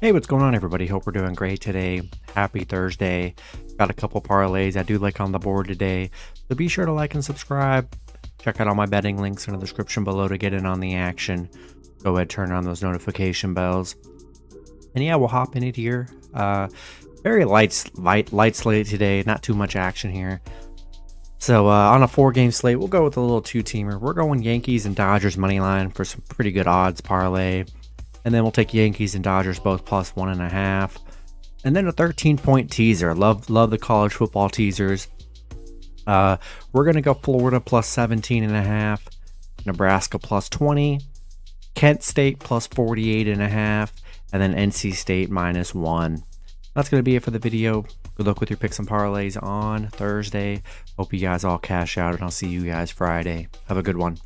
Hey, what's going on, everybody? Hope we're doing great today. Happy Thursday. Got a couple parlays I do like on the board today. So be sure to like and subscribe. Check out all my betting links in the description below to get in on the action. Go ahead, turn on those notification bells. And yeah, we'll hop in it here. Uh, very light, light, light slate today. Not too much action here. So uh, on a four-game slate, we'll go with a little two-teamer. We're going Yankees and Dodgers money line for some pretty good odds parlay. And then we'll take Yankees and Dodgers both plus one and a half. And then a 13 point teaser. Love love the college football teasers. Uh, we're gonna go Florida plus 17 and a half, Nebraska plus 20, Kent State plus 48 and a half, and then NC State minus one. That's gonna be it for the video. Good luck with your picks and parlays on Thursday. Hope you guys all cash out, and I'll see you guys Friday. Have a good one.